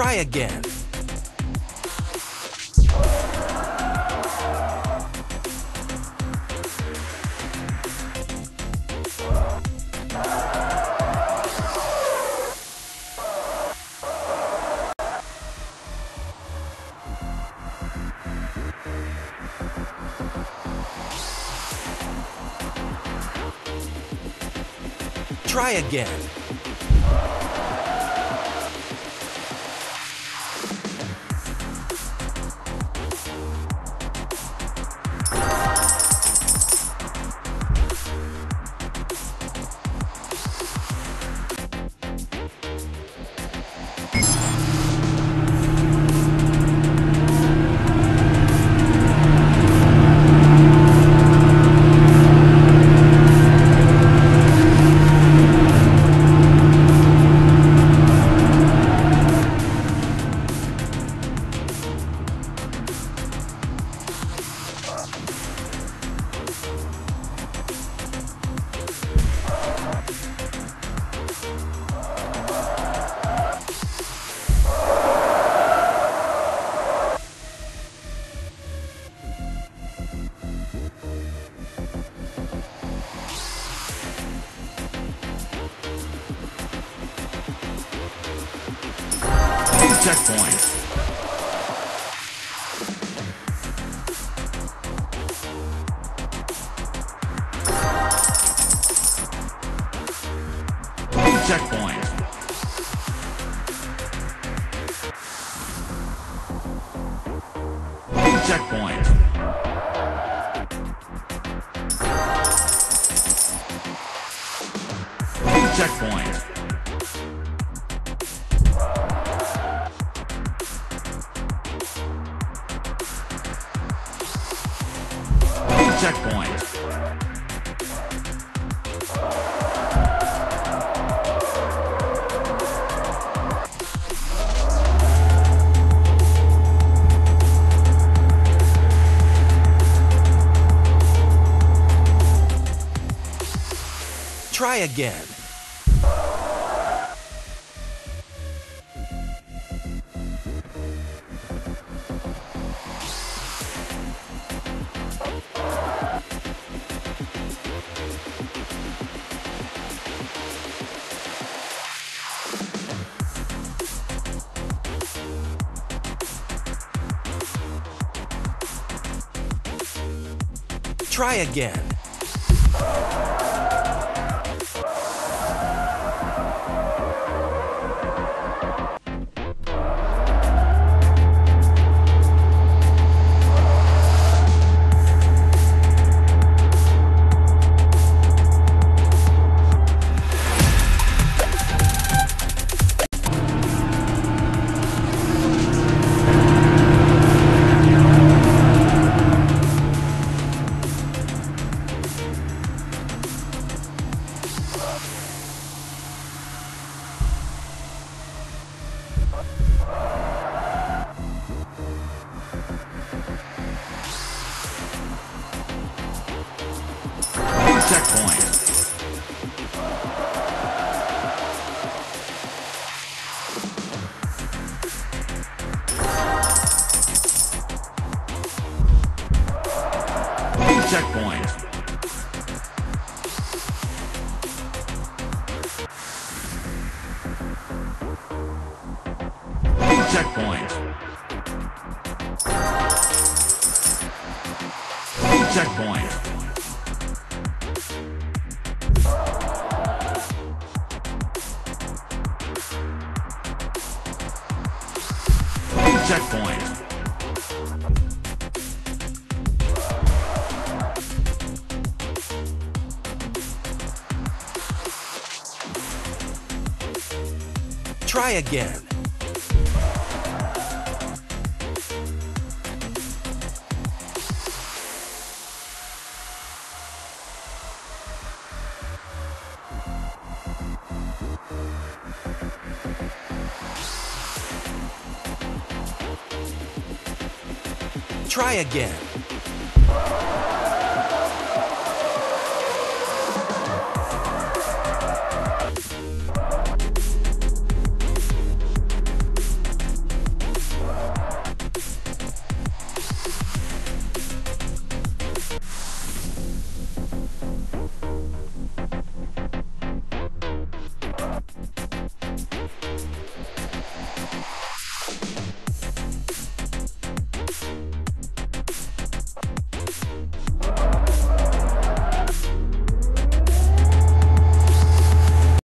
Try again. Try again. Checkpoint. Checkpoint. Checkpoint. Try again. Try again. Checkpoint. New checkpoint. New checkpoint. New checkpoint. Checkpoint. Try again. Try again.